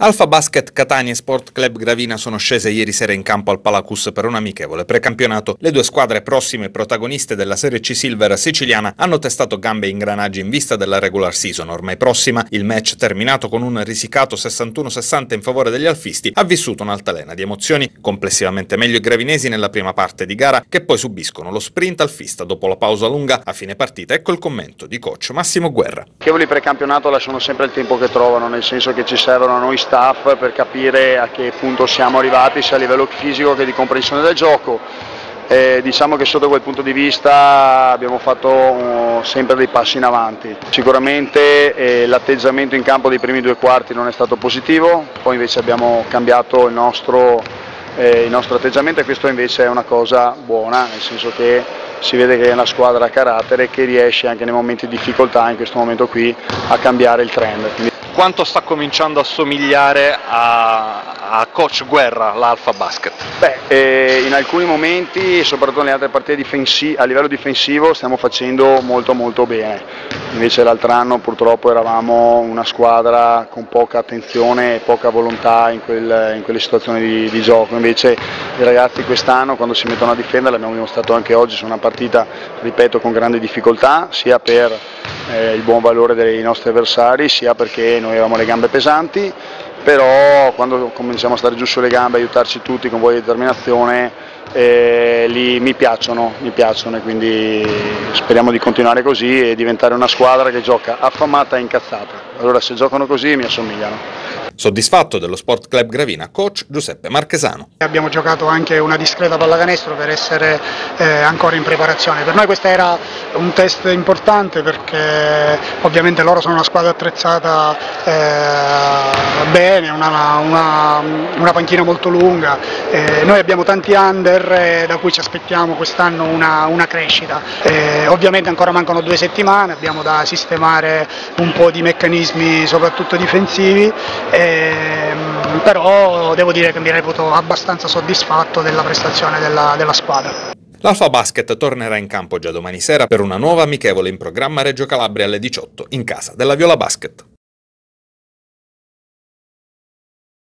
Alfa Basket Catania e Sport Club Gravina sono scese ieri sera in campo al Palacus per un amichevole precampionato. Le due squadre prossime protagoniste della Serie C Silver siciliana hanno testato gambe e ingranaggi in vista della regular season ormai prossima. Il match, terminato con un risicato 61-60 in favore degli alfisti, ha vissuto un'altalena di emozioni. Complessivamente meglio i gravinesi nella prima parte di gara, che poi subiscono lo sprint alfista dopo la pausa lunga a fine partita. Ecco il commento di coach Massimo Guerra. Amichevoli precampionato lasciano sempre il tempo che trovano, nel senso che ci servono a noi staff per capire a che punto siamo arrivati sia a livello fisico che di comprensione del gioco. Eh, diciamo che sotto quel punto di vista abbiamo fatto uh, sempre dei passi in avanti. Sicuramente eh, l'atteggiamento in campo dei primi due quarti non è stato positivo, poi invece abbiamo cambiato il nostro, eh, il nostro atteggiamento e questo invece è una cosa buona, nel senso che si vede che è una squadra a carattere che riesce anche nei momenti di difficoltà in questo momento qui a cambiare il trend quanto sta cominciando a somigliare a, a coach Guerra l'Alfa Basket? Beh, eh, in alcuni momenti, soprattutto nelle altre partite a livello difensivo, stiamo facendo molto molto bene. Invece l'altro anno purtroppo eravamo una squadra con poca attenzione e poca volontà in, quel, in quelle situazioni di, di, gioco. Invece i ragazzi quest'anno quando si mettono a difendere, l'abbiamo dimostrato anche oggi, su una partita, ripeto, con grande difficoltà, sia per eh, il buon valore dei nostri avversari, sia perché noi avevamo le gambe pesanti, però quando cominciamo a stare giù sulle gambe, aiutarci tutti con voglia di determinazione, eh, lì mi piacciono, mi piacciono e quindi speriamo di continuare così e diventare una squadra che gioca affamata e incazzata. Allora se giocano così mi assomigliano. Soddisfatto dello Sport Club Gravina, coach Giuseppe Marchesano. Abbiamo giocato anche una discreta pallacanestro per essere eh, ancora in preparazione. Per noi questo era un test importante perché ovviamente loro sono una squadra attrezzata eh, bene, una, una, una, panchina molto lunga. Eh, noi abbiamo tanti under eh, da cui ci aspettiamo quest'anno una, una, crescita. Eh, ovviamente ancora mancano due settimane, abbiamo da sistemare un po' di meccanismi soprattutto difensivi. Eh, Ehm, però devo dire che mi reputo abbastanza soddisfatto della prestazione della, della squadra. L'Alfa Basket tornerà in campo già domani sera per una nuova amichevole in programma Reggio Calabria alle 18 in casa della Viola Basket.